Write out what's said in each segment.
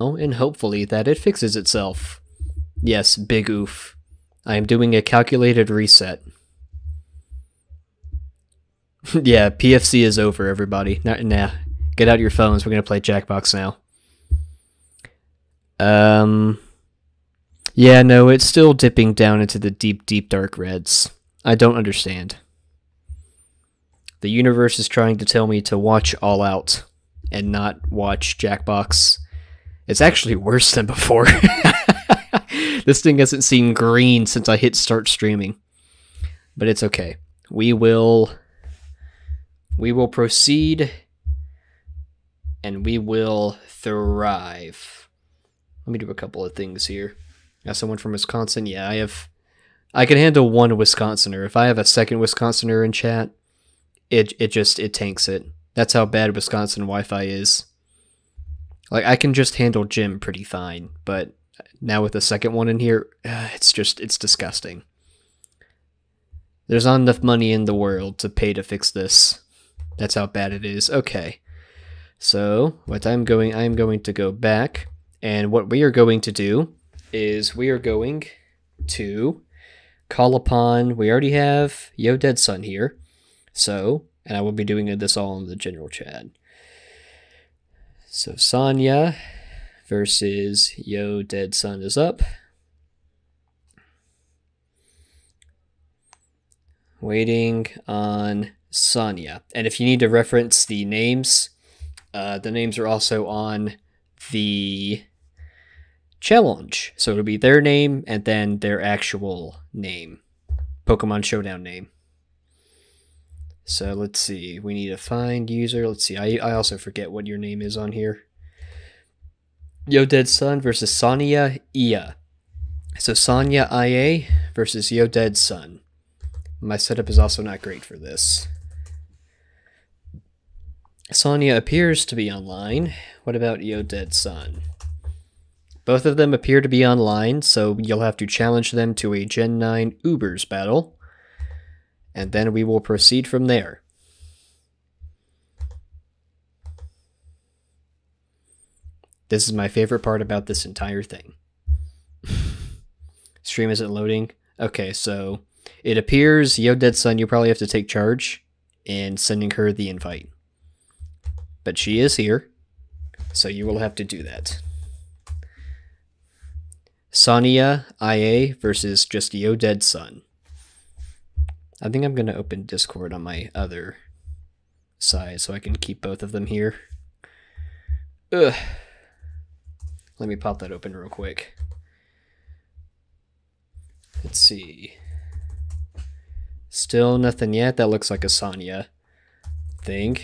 Oh, and hopefully that it fixes itself. Yes, big oof. I am doing a calculated reset. yeah, PFC is over, everybody. Nah, nah, get out your phones. We're gonna play Jackbox now. Um, yeah, no, it's still dipping down into the deep, deep dark reds. I don't understand. The universe is trying to tell me to watch All Out and not watch Jackbox. It's actually worse than before. this thing hasn't seen green since I hit start streaming. But it's okay. We will we will proceed and we will thrive. Let me do a couple of things here. Got someone from Wisconsin. Yeah, I have I can handle one Wisconsiner. If I have a second Wisconsiner in chat, it it just it tanks it. That's how bad Wisconsin Wi-Fi is. Like I can just handle Jim pretty fine, but now with the second one in here, uh, it's just it's disgusting. There's not enough money in the world to pay to fix this. That's how bad it is. Okay. So, what I'm going I'm going to go back and what we are going to do is we are going to call upon we already have Yo Dead Son here. So, and I will be doing this all in the general chat. So Sonia versus Yo Dead Son is up. Waiting on Sonia. And if you need to reference the names, uh, the names are also on the Challonge. So it'll be their name and then their actual name, Pokemon Showdown name. So let's see. We need to find user. Let's see. I, I also forget what your name is on here. Yo Dead Son versus Sonia Ia. So Sonia IA versus Yo Dead Son. My setup is also not great for this. Sonia appears to be online. What about Yo Dead Son? Both of them appear to be online, so you'll have to challenge them to a Gen 9 Ubers battle. And then we will proceed from there. This is my favorite part about this entire thing. Stream isn't loading. Okay, so it appears Yo Dead Son, you probably have to take charge in sending her the invite. But she is here, so you will have to do that. Sonia IA versus just Yo Dead Son. I think I'm going to open Discord on my other side so I can keep both of them here. Ugh. Let me pop that open real quick. Let's see. Still nothing yet. That looks like a Sonia thing.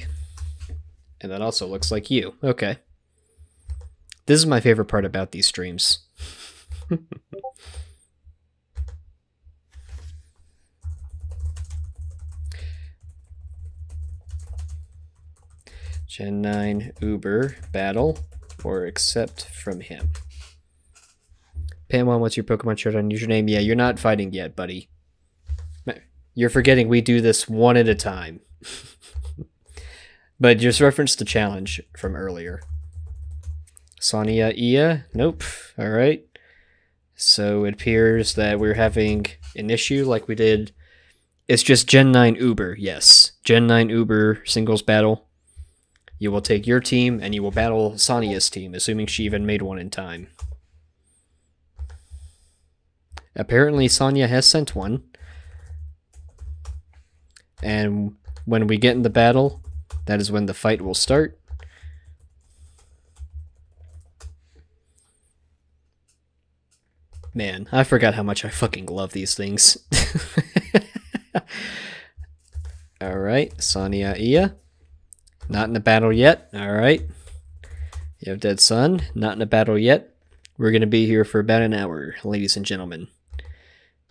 And that also looks like you. Okay. This is my favorite part about these streams. Gen 9 Uber battle or accept from him. Pamwon, what's your Pokemon Showdown username? Yeah, you're not fighting yet, buddy. You're forgetting we do this one at a time. but just reference the challenge from earlier. Sonia Ia? Nope. Alright. So it appears that we're having an issue like we did. It's just Gen 9 Uber, yes. Gen 9 Uber singles battle. You will take your team and you will battle Sonia's team, assuming she even made one in time. Apparently, Sonia has sent one. And when we get in the battle, that is when the fight will start. Man, I forgot how much I fucking love these things. Alright, Sonia Ia. Not in a battle yet. Alright. You have Dead Sun. Not in a battle yet. We're going to be here for about an hour, ladies and gentlemen.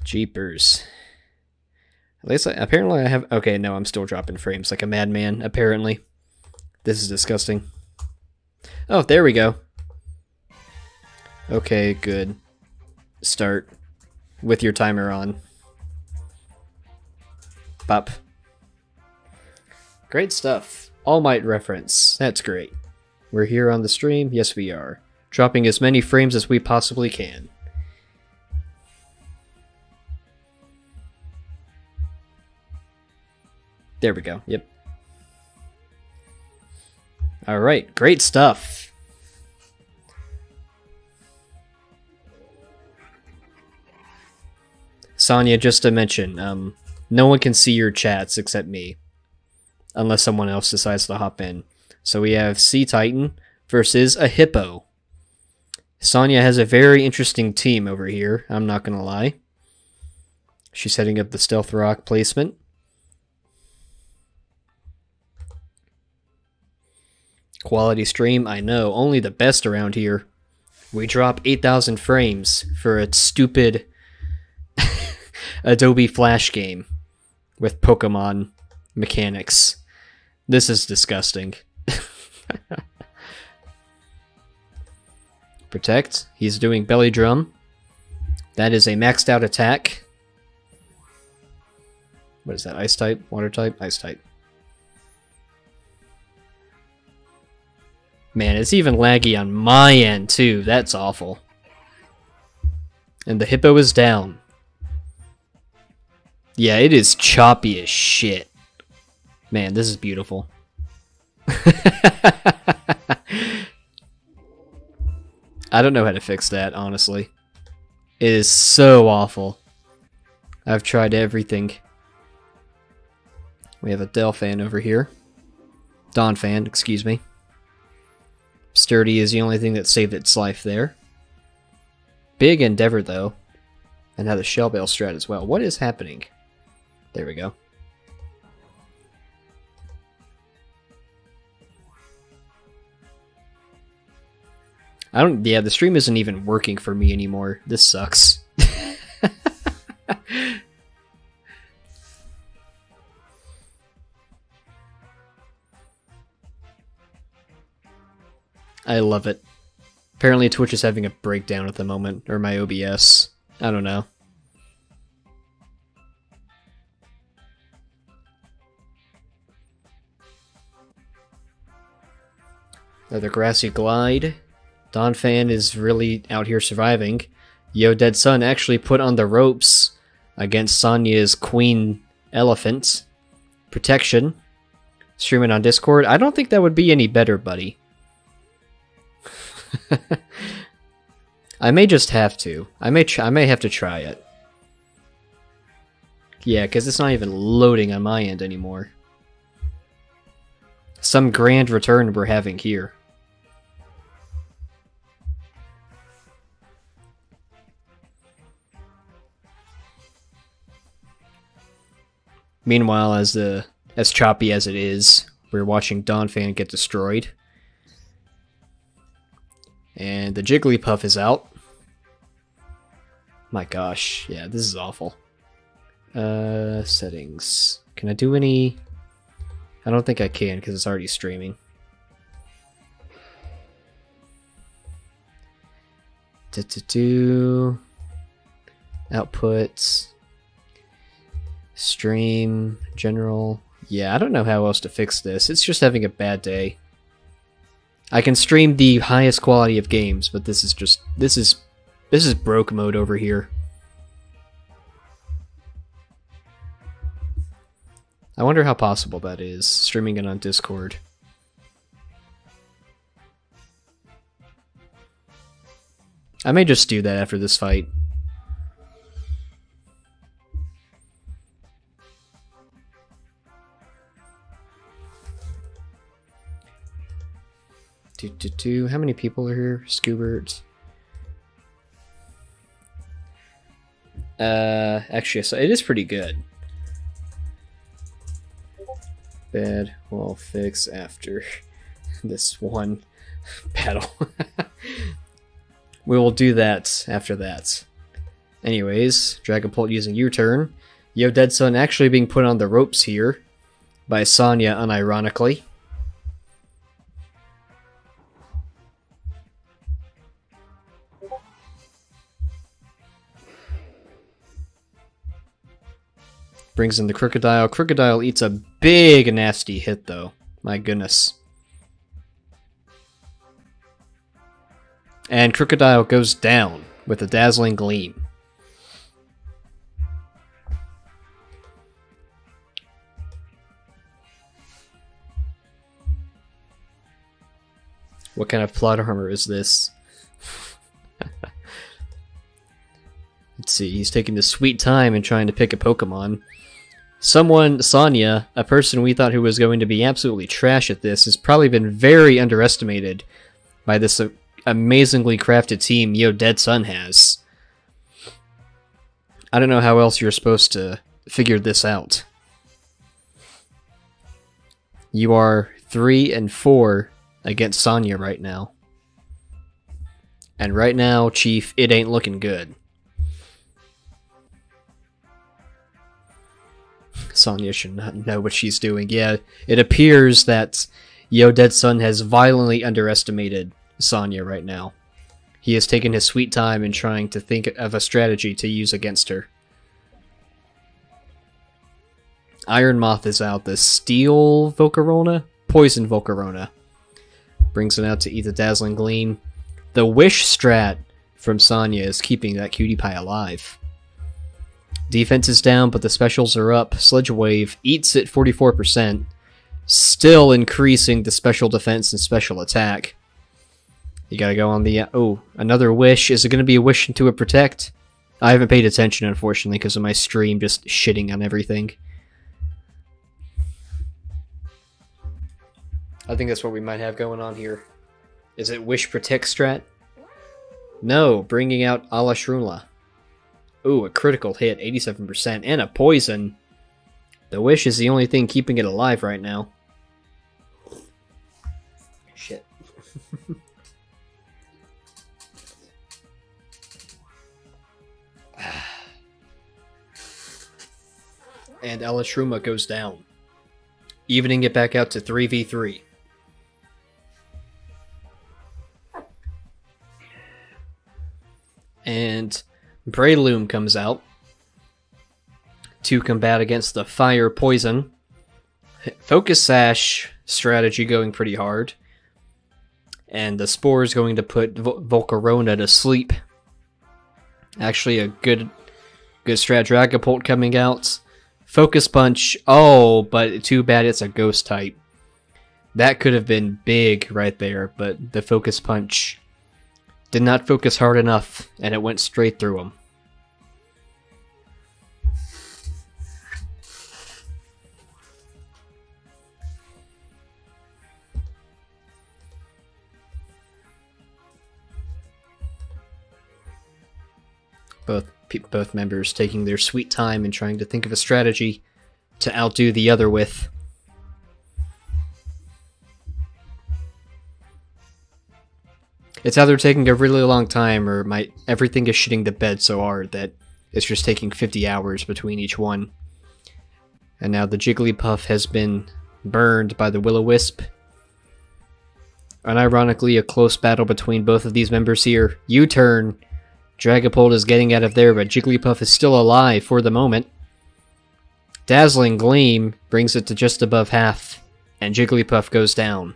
Jeepers. At least, I, apparently I have... Okay, no, I'm still dropping frames like a madman, apparently. This is disgusting. Oh, there we go. Okay, good start with your timer on. Pop. Great stuff. All Might reference. That's great. We're here on the stream. Yes, we are. dropping as many frames as we possibly can. There we go. Yep. All right, great stuff. Sonia, just to mention, um, no one can see your chats except me, unless someone else decides to hop in. So we have Cetitan versus a Hippo. Sonia has a very interesting team over here, I'm not gonna lie. She's setting up the Stealth Rock placement. Quality stream, I know, only the best around here. We drop 8,000 frames for a stupid Adobe Flash game with Pokemon mechanics. This is disgusting. Protect. He's doing belly drum. That is a maxed out attack. What is that? Ice type? Water type? Ice type. Man, it's even laggy on my end too. That's awful. And the hippo is down. Yeah, it is choppy as shit. Man, this is beautiful. I don't know how to fix that, honestly. It is so awful. I've tried everything. We have a Donphan over here. Don fan, excuse me. Sturdy is the only thing that saved its life there. Big Endeavor, though. And now the Shell strat as well. What is happening? There we go. I don't, yeah, the stream isn't even working for me anymore. This sucks. I love it. Apparently Twitch is having a breakdown at the moment, or my OBS. I don't know. Another grassy glide. Donphan is really out here surviving. Yo Dead Son actually put on the ropes against Sonia's Queen Elephant. Protection. Streaming on Discord. I don't think that would be any better, buddy. I may just have to. I may I may have to try it. Yeah, because it's not even loading on my end anymore. Some grand return we're having here. Meanwhile, as the as choppy as it is, we're watching Donphan get destroyed. And the Jigglypuff is out. My gosh, yeah, this is awful. Uh, settings. Can I do any... I don't think I can because it's already streaming. Do, do, do. Outputs. Stream, general. Yeah, I don't know how else to fix this. It's just having a bad day. I can stream the highest quality of games, but this is just this is this is broke mode over here. I wonder how possible that is, streaming it on Discord. I may just do that after this fight. Do, do, do. How many people are here? Scoobert. Uh, actually, so it is pretty good. Bad will fix after this one battle. we will do that after that. Anyways, Dragapult using U-turn. Yo Dead Son actually being put on the ropes here by Sonia unironically. Brings in the crocodile. Crocodile eats a big nasty hit though. My goodness. And Crocodile goes down with a dazzling gleam. What kind of plot armor is this? Let's see, he's taking this sweet time and trying to pick a Pokemon. Someone, Sonia, a person we thought who was going to be absolutely trash at this, has probably been very underestimated by this amazingly crafted team Yo Dead Son has. I don't know how else you're supposed to figure this out. You are 3 and 4 against Sonia right now. And right now, Chief, it ain't looking good. Sonia should not know what she's doing. Yeah, it appears that Yo Dead Son has violently underestimated Sonia right now. He has taken his sweet time in trying to think of a strategy to use against her. Iron Moth is out. The Steel Volcarona? Poison Volcarona. Brings it out to eat the Dazzling Gleam. The Wish strat from Sonia is keeping that cutie pie alive. Defense is down, but the specials are up. Sludge Wave eats it 44%, still increasing the special defense and special attack. You gotta go on the... Uh, oh, another wish. Is it gonna be a wish into a protect? I haven't paid attention, unfortunately, because of my stream just shitting on everything. I think that's what we might have going on here. Is it Wish Protect strat? No, bringing out Alashroomla. Ooh, a critical hit, 87%, and a poison. The Wish is the only thing keeping it alive right now. Shit. and Alashroomla goes down, evening it back out to 3v3. and Breloom comes out to combat against the fire poison. Focus Sash strategy going pretty hard. And the Spore is going to put Vol Volcarona to sleep. Actually, a good good strat. Dragapult coming out. Focus Punch. Oh, but too bad it's a Ghost type. That could have been big right there, but the Focus Punch did not focus hard enough, and it went straight through him. Both both members taking their sweet time and trying to think of a strategy to outdo the other with. It's either taking a really long time or my everything is shitting the bed so hard that it's just taking 50 hours between each one. And now the Jigglypuff has been burned by the Will-O-Wisp. Unironically, a close battle between both of these members here. U-turn. Dragapult is getting out of there, but Jigglypuff is still alive for the moment. Dazzling Gleam brings it to just above half, and Jigglypuff goes down.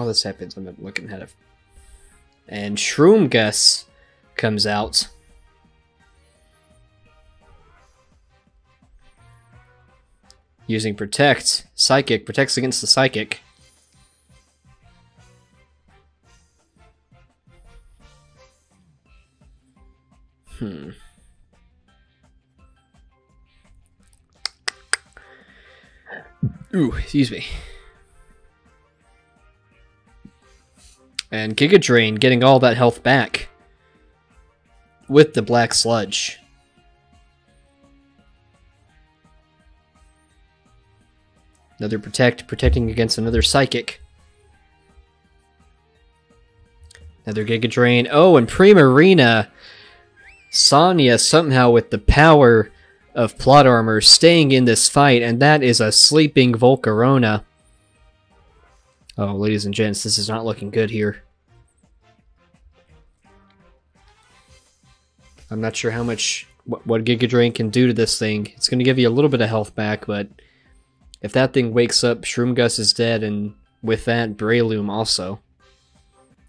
While this happens, I'm looking ahead of. And Shroomgus comes out. Using Protect. Psychic. Protects against the Psychic. Hmm. Ooh, excuse me. And Giga Drain getting all that health back with the Black Sludge. Another Protect, protecting against another Psychic. Another Giga Drain. Oh, and Primarina. Sonia somehow with the power of plot armor staying in this fight, and that is a sleeping Volcarona. Oh, ladies and gents, this is not looking good here. I'm not sure how much what, what Giga Drain can do to this thing. It's going to give you a little bit of health back, but If that thing wakes up, Shroomgus is dead, and with that, Breloom also.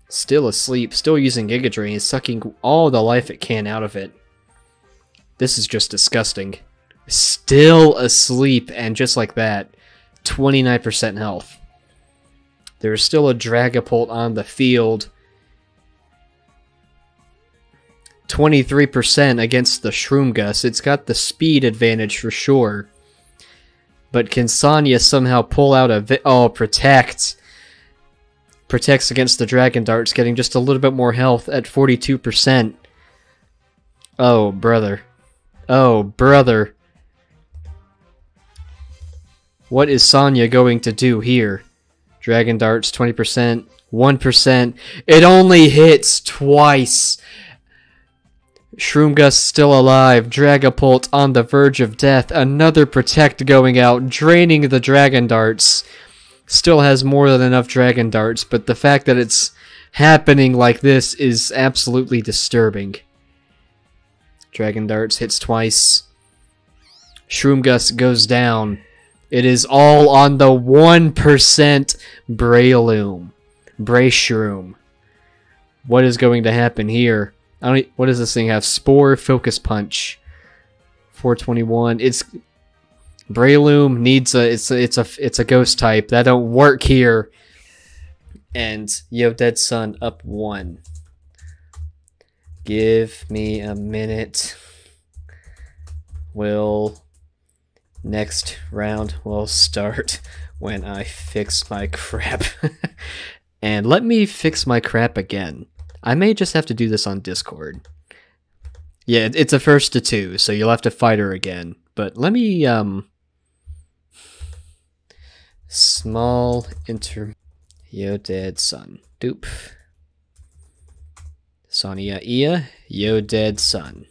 Still asleep, still using Giga Drain, sucking all the life it can out of it. This is just disgusting. Still asleep, and just like that, 29% health. There's still a Dragapult on the field. 23% against the Shroomgus. It's got the speed advantage for sure. But can Sonia somehow pull out a... oh, protect. Protects against the Dragon Darts, getting just a little bit more health at 42%. Oh, brother. Oh, brother. What is Sonia going to do here? Dragon Darts, 20%, 1%. It only hits twice. Shroomgus still alive. Dragapult on the verge of death. Another Protect going out, draining the Dragon Darts. Still has more than enough Dragon Darts, but the fact that it's happening like this is absolutely disturbing. Dragon Darts hits twice. Shroomgus goes down. It is all on the 1% Breloom. Shroom. What is going to happen here? I don't. What does this thing have? Spore, Focus Punch. 421. It's Breloom needs a. It's a. It's a. It's a ghost type that don't work here. And Yo Dead Son up one. Give me a minute. Will next round will start when I fix my crap. and let me fix my crap again. I may just have to do this on Discord. Yeah, it's a first to two, so you'll have to fight her again. But let me, um... Small inter... Yo dead son. Doop. Sonia Ia, yo dead son.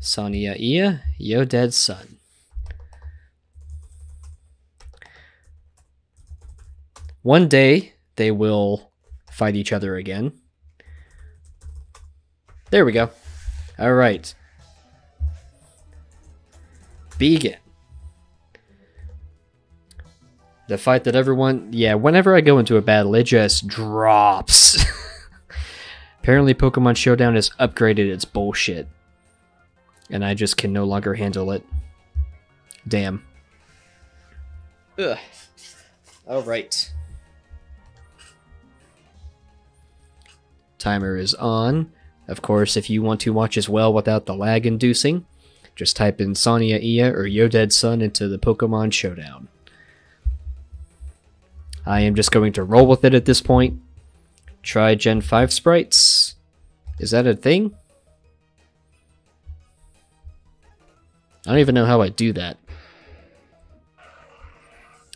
Sonia Ia, yo dead son. One day, they will fight each other again. There we go. All right. Begin. The fight that everyone... Yeah, whenever I go into a battle, it just drops. Apparently Pokemon Showdown has upgraded its bullshit. And I just can no longer handle it. Damn. Ugh. Alright. Timer is on. Of course, if you want to watch as well without the lag inducing, just type in Sonia Ia or Yo Dead Son into the Pokemon Showdown. I am just going to roll with it at this point. Try Gen 5 sprites. Is that a thing? I don't even know how I do that.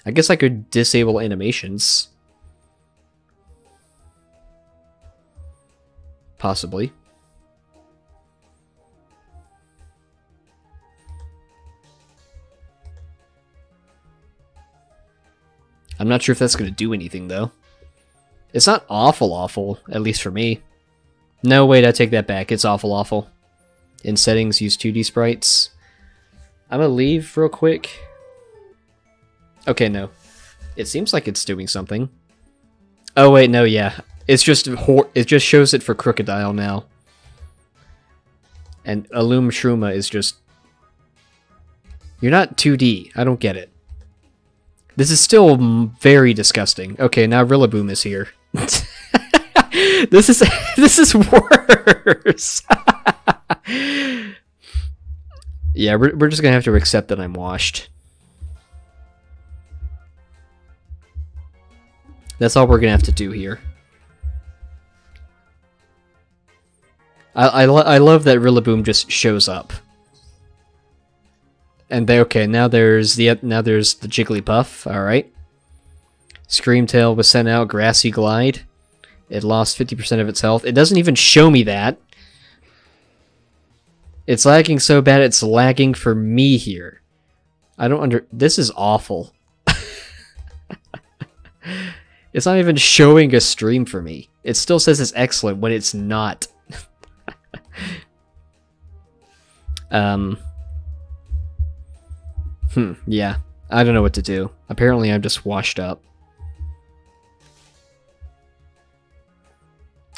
I guess I could disable animations. Possibly. I'm not sure if that's going to do anything, though. It's not awful awful, at least for me. No, wait, I take that back. It's awful awful. In settings, use 2D sprites. I'm going to leave real quick. Okay, no. It seems like it's doing something. Oh, wait, no, yeah. It's just it just shows it for crocodile now. And Illum Shrooma is just... You're not 2D. I don't get it. This is still very disgusting. Okay, now Rillaboom is here. this is this is worse. yeah, we're, we're just gonna have to accept that I'm washed. That's all we're gonna have to do here. I I, lo I love that Rillaboom just shows up. And they okay, now there's the now there's the Jigglypuff, alright. Screamtail was sent out, Grassy Glide. It lost 50% of its health. It doesn't even show me that. It's lagging so bad it's lagging for me here. I don't under- this is awful. it's not even showing a stream for me. It still says it's excellent when it's not. Um, Hmm, yeah. I don't know what to do. Apparently I'm just washed up.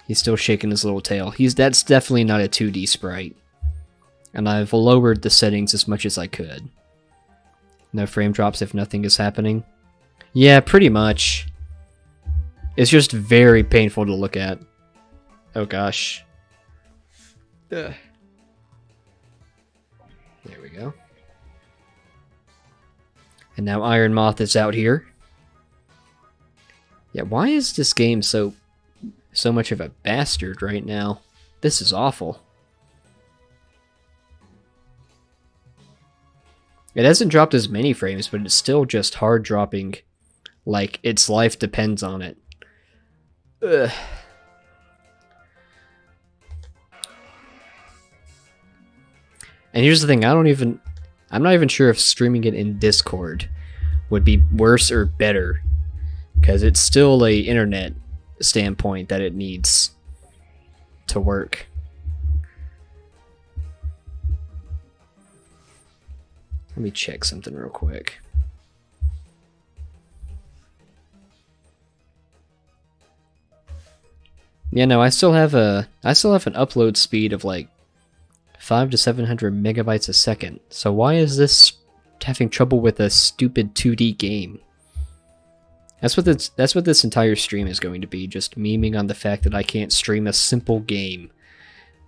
He's still shaking his little tail. He's That's definitely not a 2D sprite. And I've lowered the settings as much as I could. No frame drops if nothing is happening. Yeah, pretty much. It's just very painful to look at. Oh gosh. Ugh. Go. And now Iron Moth is out here. Yeah, why is this game so so much of a bastard right now? This is awful. It hasn't dropped as many frames, but it's still just hard dropping like its life depends on it. Ugh. And here's the thing, I don't even I'm not even sure if streaming it in Discord would be worse or better because it's still a internet standpoint that it needs to work. Let me check something real quick. Yeah, no, I still have a I still have an upload speed of like 5 to 700 megabytes a second. So why is this having trouble with a stupid 2D game? That's what this that's what this entire stream is going to be, just memeing on the fact that I can't stream a simple game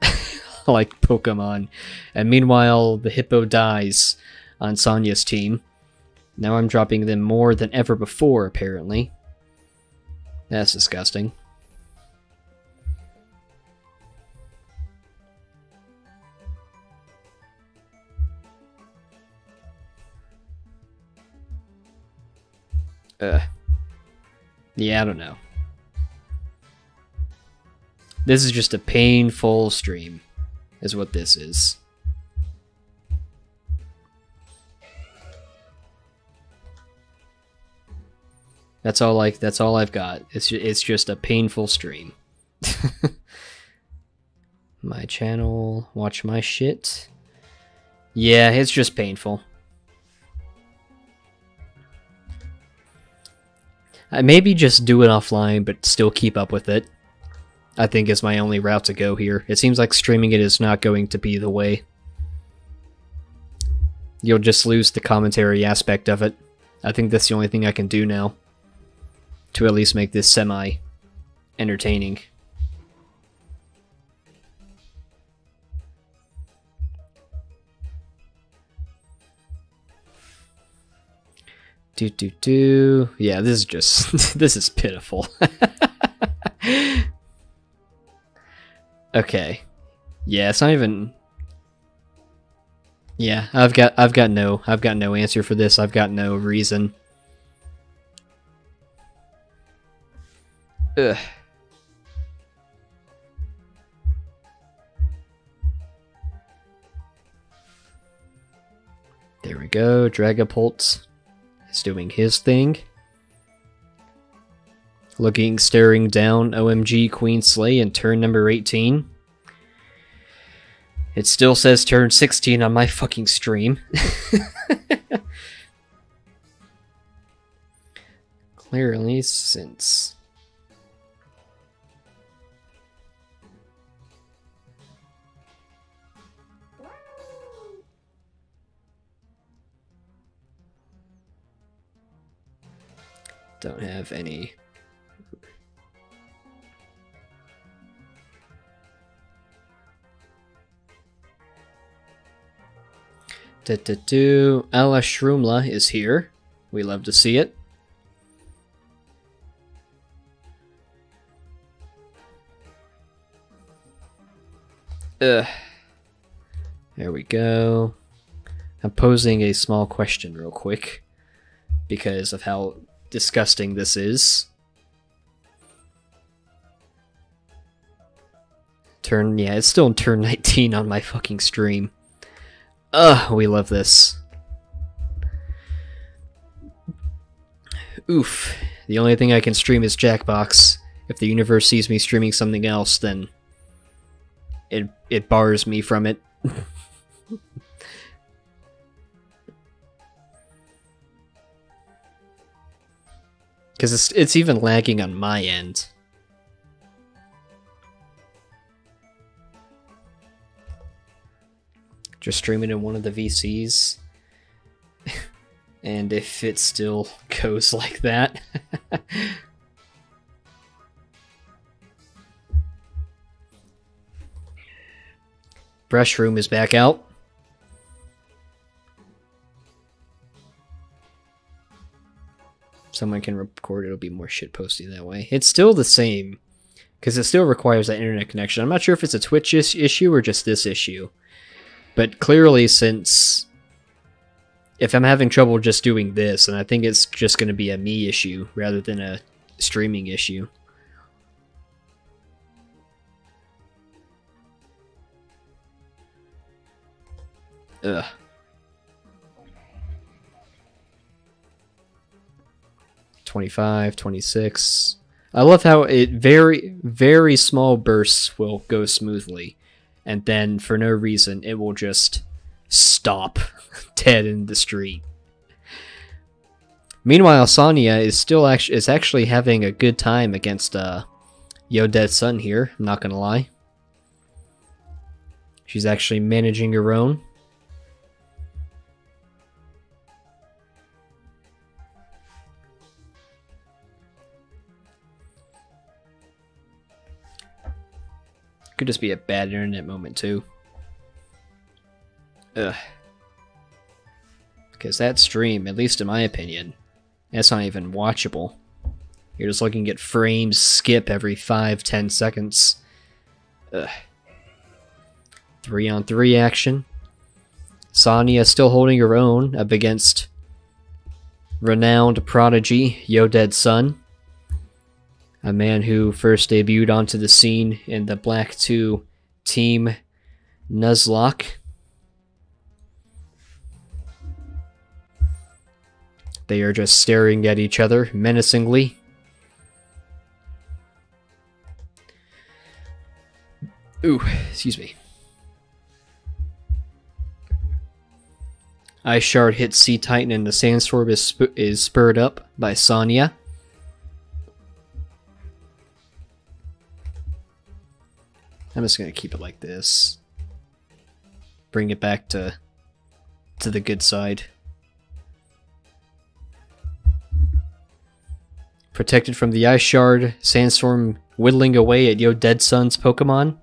like Pokemon. And meanwhile, the hippo dies on Sonia's team. Now I'm dropping them more than ever before, apparently. That's disgusting. Yeah, I don't know. This is just a painful stream, is what this is. That's all like that's all I've got. It's it's just a painful stream. my channel, watch my shit. Yeah, it's just painful. I maybe just do it offline, but still keep up with it. I think is my only route to go here. It seems like streaming it is not going to be the way. You'll just lose the commentary aspect of it. I think that's the only thing I can do now. To at least make this semi-entertaining. Do do do. Yeah, this is just this is pitiful. okay. Yeah, it's not even Yeah, I've got I've got no I've got no answer for this. I've got no reason. Ugh. There we go, Dragapult is doing his thing. Looking, staring down OMG Queen Slay in turn number 18. It still says turn 16 on my fucking stream. Clearly, since... Don't have any. Da da do. Ella Shroomla is here. We love to see it. Ugh. There we go. I'm posing a small question real quick because of how disgusting this is. Turn, yeah, it's still in turn 19 on my fucking stream. Ugh, we love this. Oof. The only thing I can stream is Jackbox. If the universe sees me streaming something else, then it it bars me from it. Because it's, it's even lagging on my end. Just stream it in one of the VCs. and if it still goes like that... Brush room is back out. Someone can record it'll be more shit posty that way. It's still the same because it still requires that internet connection. I'm not sure if it's a Twitch is- issue or just this issue, but clearly, since if I'm having trouble just doing this, and I think it's just going to be a me issue rather than a streaming issue. Ugh. Twenty-five, twenty-six. I love how it very, very small bursts will go smoothly, and then for no reason it will just stop dead in the street. Meanwhile, Sonia is still actually is actually having a good time against uh, Yo Dead Son here. I'm not gonna lie. She's actually managing her own. Could just be a bad internet moment too. Ugh. Because that stream, at least in my opinion, that's not even watchable. You're just looking at frames skip every 5 10 seconds. Ugh. Three on three action. Sonia still holding her own up against renowned prodigy Yo Dead Son a man who first debuted onto the scene in the Black 2 Team Nuzlocke. They are just staring at each other menacingly. Ooh, excuse me. Ice Shard hits Cetitan and the Sandstorm is, sp is spurred up by Sonia. I'm just gonna keep it like this. Bring it back to to the good side. Protected from the Ice Shard, Sandstorm whittling away at Yo Dead Son's Pokemon.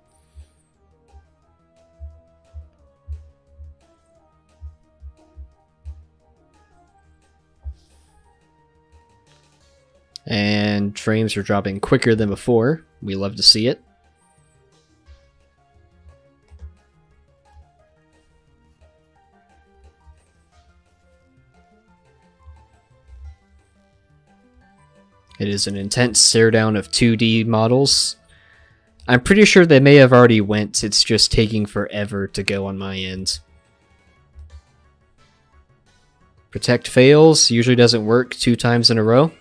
And frames are dropping quicker than before. We love to see it. It is an intense stare down of 2D models. I'm pretty sure they may have already went, it's just taking forever to go on my end. Protect fails, usually doesn't work two times in a row.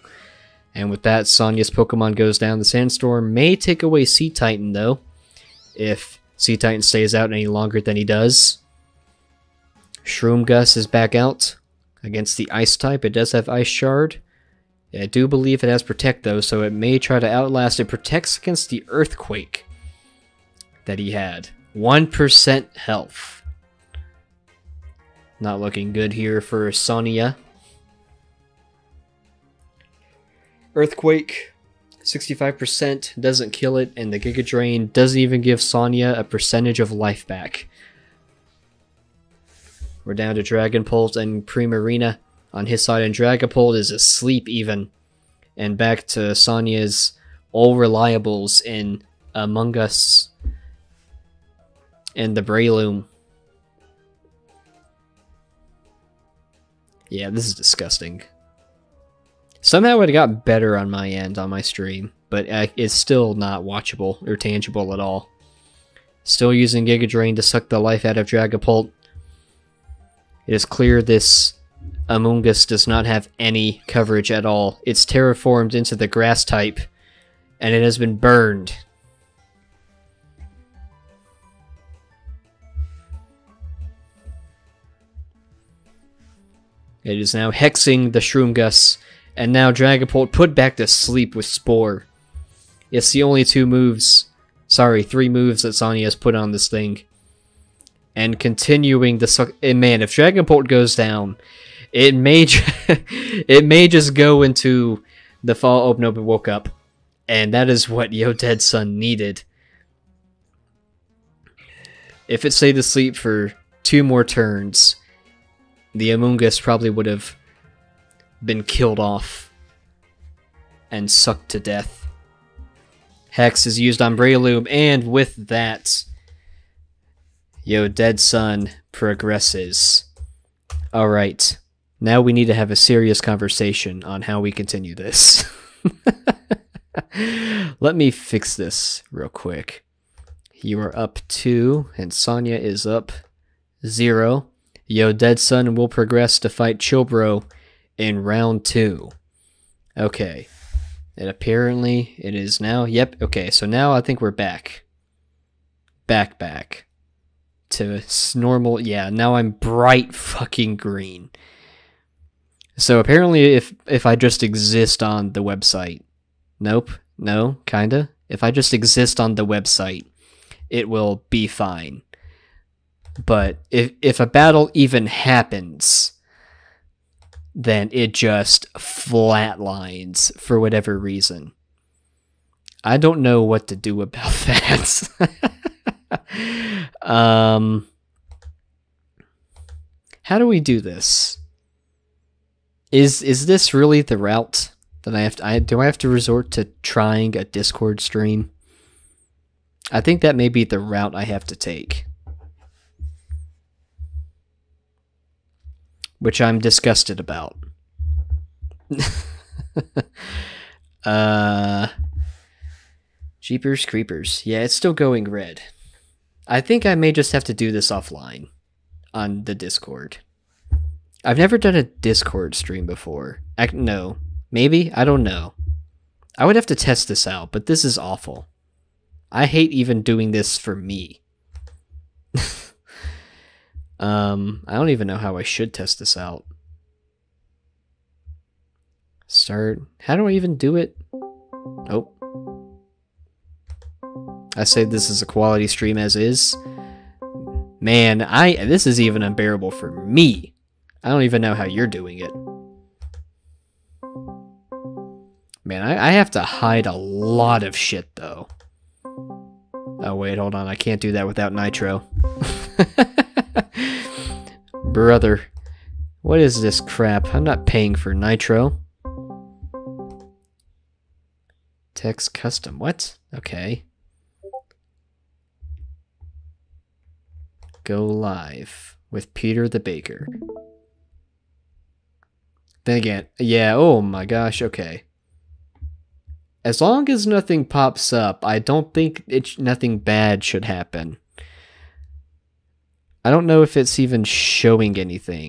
And with that, Sonia's Pokemon goes down. The Sandstorm may take away Cetitan, though, if Cetitan stays out any longer than he does. Shroomgus is back out against the Ice type. It does have Ice Shard. I do believe it has Protect though, so it may try to outlast. It protects against the Earthquake that he had. 1% health. Not looking good here for Sonia. Earthquake, 65% doesn't kill it, and the Giga Drain doesn't even give Sonia a percentage of life back. We're down to Dragapult and Primarina on his side, and Dragapult is asleep even. And back to Sonia's all reliables in Among Us and the Breloom. Yeah, this is disgusting. Somehow it got better on my end on my stream, but uh, it's still not watchable or tangible at all. Still using Giga Drain to suck the life out of Dragapult. It is clear this Amoonguss does not have any coverage at all. It's terraformed into the grass type, and it has been burned. It is now hexing the Shroomgus And now Dragapult put back to sleep with Spore. It's the only two moves, sorry, three moves that Sonia has put on this thing. And continuing the suck. And man, if Dragapult goes down, it may it may just go into the fall. But woke up, and that is what Yo Dead Son needed. If it stayed asleep for two more turns, the Amoonguss probably would have been killed off and sucked to death. Hex is used on Breloom, and with that, Yo Dead Son progresses. Alright, now we need to have a serious conversation on how we continue this. Let me fix this real quick. You are up two, and Sonia is up zero. Yo Dead Son will progress to fight Chilbro in round two. Okay. And apparently it is now. Yep. Okay. So now I think we're back. Back, back. To normal. Yeah. Now I'm bright fucking green. So apparently if, if I just exist on the website. Nope. No. Kinda. If I just exist on the website, it will be fine. But if, if a battle even happens, then it just flatlines for whatever reason. I don't know what to do about that. um, how do we do this? Is is this really the route that I have to? I, do I have to resort to trying a Discord stream? I think that may be the route I have to take. which I'm disgusted about. uh, Jeepers Creepers. Yeah, it's still going red. I think I may just have to do this offline on the Discord. I've never done a Discord stream before. I, no. Maybe? I don't know. I would have to test this out, but this is awful. I hate even doing this for me. Um, I don't even know how I should test this out. Start. How do I even do it? Nope. I say this is a quality stream as is. Man, I this is even unbearable for me. I don't even know how you're doing it. Man, I, I have to hide a lot of shit though. Oh wait, hold on. I can't do that without Nitro. Brother, what is this crap? I'm not paying for Nitro. Text custom. What? Okay. Go live with Peter the Baker. Then again, yeah, oh my gosh, okay. As long as nothing pops up, I don't think it nothing bad should happen. I don't know if it's even showing anything.